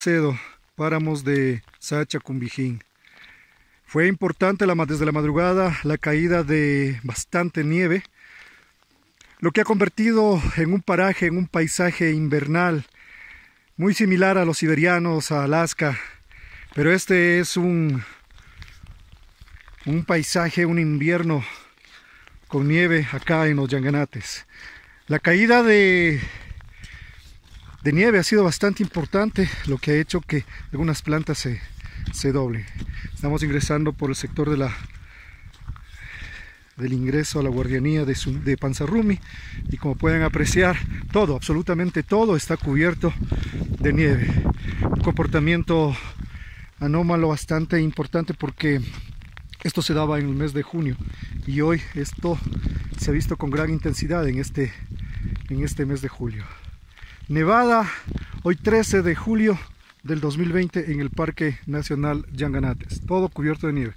Cedo, páramos de Sacha Cumbijín. Fue importante la, desde la madrugada la caída de bastante nieve, lo que ha convertido en un paraje, en un paisaje invernal, muy similar a los siberianos, a Alaska, pero este es un, un paisaje, un invierno con nieve acá en los Yanganates. La caída de de nieve ha sido bastante importante, lo que ha hecho que algunas plantas se, se doblen. Estamos ingresando por el sector del ingreso a la guardianía de, de Panzarrumi y como pueden apreciar todo, absolutamente todo está cubierto de nieve. Un comportamiento anómalo bastante importante porque esto se daba en el mes de junio y hoy esto se ha visto con gran intensidad en este, en este mes de julio. Nevada, hoy 13 de julio del 2020 en el Parque Nacional Yanganates, todo cubierto de nieve.